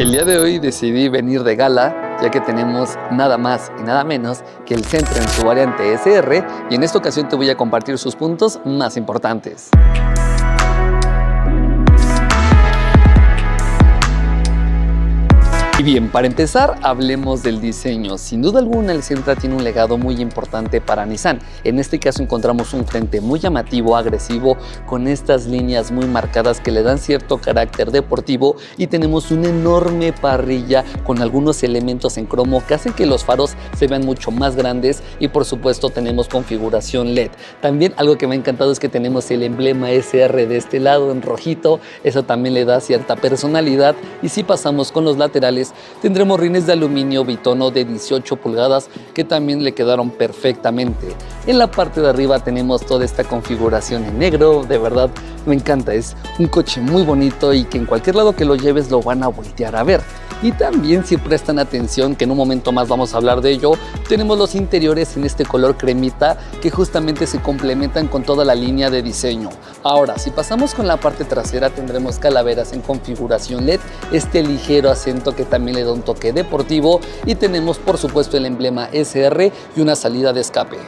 El día de hoy decidí venir de gala, ya que tenemos nada más y nada menos que el centro en su variante SR, y en esta ocasión te voy a compartir sus puntos más importantes. Y bien, para empezar, hablemos del diseño. Sin duda alguna, el Sentra tiene un legado muy importante para Nissan. En este caso encontramos un frente muy llamativo, agresivo, con estas líneas muy marcadas que le dan cierto carácter deportivo y tenemos una enorme parrilla con algunos elementos en cromo que hacen que los faros se vean mucho más grandes y por supuesto tenemos configuración LED. También algo que me ha encantado es que tenemos el emblema SR de este lado en rojito, eso también le da cierta personalidad y si pasamos con los laterales tendremos rines de aluminio bitono de 18 pulgadas que también le quedaron perfectamente. En la parte de arriba tenemos toda esta configuración en negro, de verdad me encanta, es un coche muy bonito y que en cualquier lado que lo lleves lo van a voltear a ver. Y también si prestan atención, que en un momento más vamos a hablar de ello, tenemos los interiores en este color cremita que justamente se complementan con toda la línea de diseño. Ahora, si pasamos con la parte trasera tendremos calaveras en configuración LED, este ligero acento que también le da un toque deportivo y tenemos por supuesto el emblema SR y una salida de escape.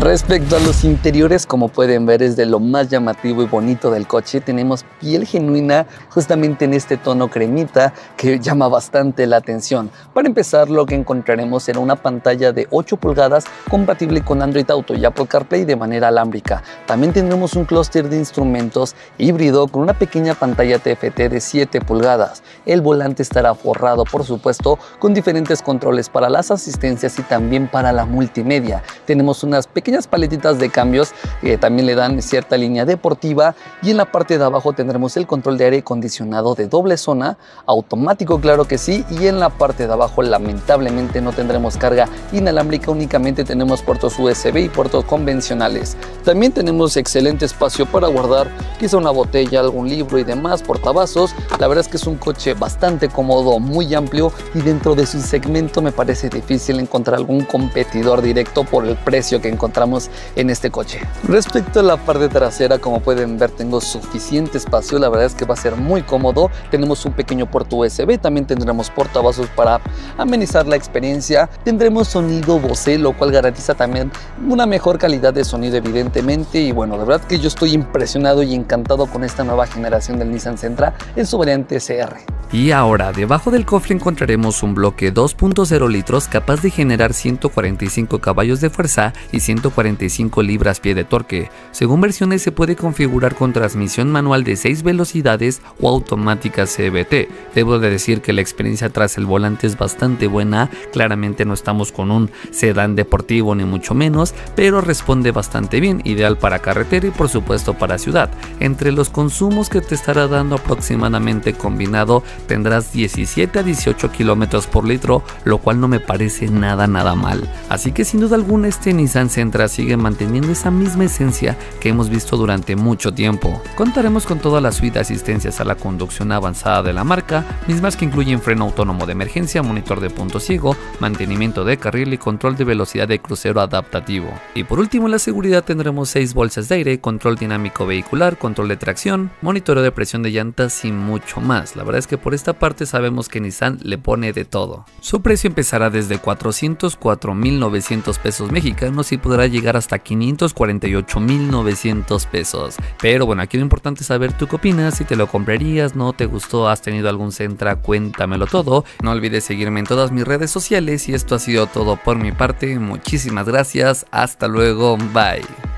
Respecto a los interiores, como pueden ver, es de lo más llamativo y bonito del coche. Tenemos piel genuina justamente en este tono cremita que llama bastante la atención. Para empezar, lo que encontraremos será una pantalla de 8 pulgadas compatible con Android Auto y Apple CarPlay de manera alámbrica. También tendremos un clúster de instrumentos híbrido con una pequeña pantalla TFT de 7 pulgadas. El volante estará forrado, por supuesto, con diferentes controles para las asistencias y también para la multimedia. Tenemos unas pequeñas paletitas de cambios que también le dan cierta línea deportiva y en la parte de abajo tendremos el control de aire acondicionado de doble zona, automático claro que sí y en la parte de abajo lamentablemente no tendremos carga inalámbrica, únicamente tenemos puertos USB y puertos convencionales. También tenemos excelente espacio para guardar quizá una botella, algún libro y demás, portavasos. La verdad es que es un coche bastante cómodo, muy amplio y dentro de su segmento me parece difícil encontrar algún competidor directo por el precio que encontramos en este coche. Respecto a la parte trasera, como pueden ver, tengo suficiente espacio. La verdad es que va a ser muy cómodo. Tenemos un pequeño puerto USB, también tendremos portavasos para amenizar la experiencia. Tendremos sonido Bose, lo cual garantiza también una mejor calidad de sonido, evidentemente. Y bueno, la verdad que yo estoy impresionado y encantado con esta nueva generación del Nissan Sentra en su variante CR. Y ahora, debajo del cofre encontraremos un bloque 2.0 litros capaz de generar 145 caballos de fuerza y 145 libras-pie de torque. Según versiones se puede configurar con transmisión manual de 6 velocidades o automática CBT. Debo de decir que la experiencia tras el volante es bastante buena, claramente no estamos con un sedán deportivo ni mucho menos, pero responde bastante bien, ideal para carretera y por supuesto para ciudad. Entre los consumos que te estará dando aproximadamente combinado tendrás 17 a 18 kilómetros por litro, lo cual no me parece nada nada mal. Así que sin duda alguna este Nissan Sentra sigue manteniendo esa misma esencia que hemos visto durante mucho tiempo. Contaremos con toda la suite de asistencias a la conducción avanzada de la marca, mismas que incluyen freno autónomo de emergencia, monitor de punto ciego, mantenimiento de carril y control de velocidad de crucero adaptativo. Y por último en la seguridad tendremos 6 bolsas de aire, control dinámico vehicular, control de tracción, monitoreo de presión de llantas y mucho más. La verdad es que por esta parte sabemos que Nissan le pone de todo. Su precio empezará desde 404.900 pesos mexicanos y podrá llegar hasta 548.900 pesos. Pero bueno, aquí lo importante es saber tú qué opinas, si te lo comprarías, no te gustó, has tenido algún Centra, cuéntamelo todo. No olvides seguirme en todas mis redes sociales y esto ha sido todo por mi parte. Muchísimas gracias, hasta luego, bye.